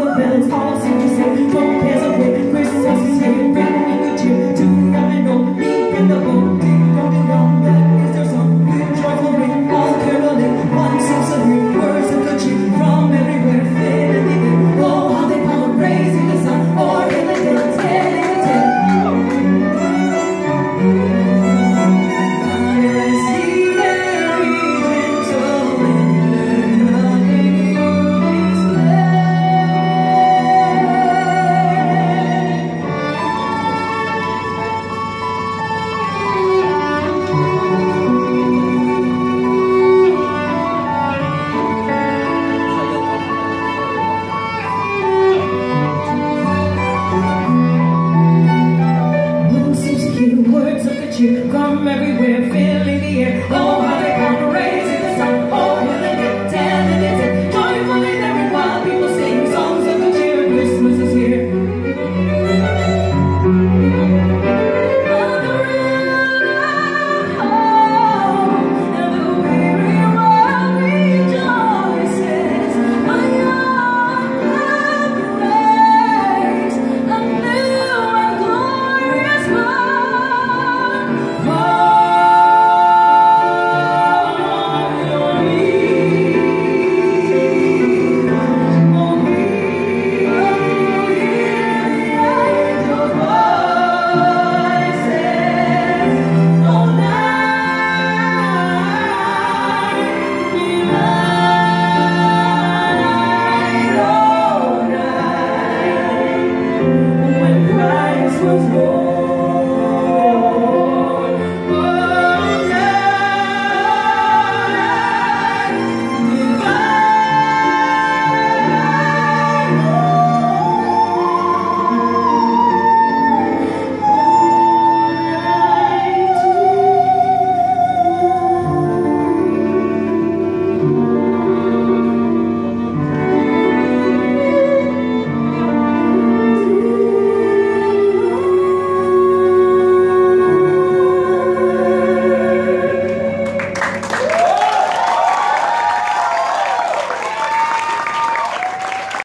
the bell tolls and you say,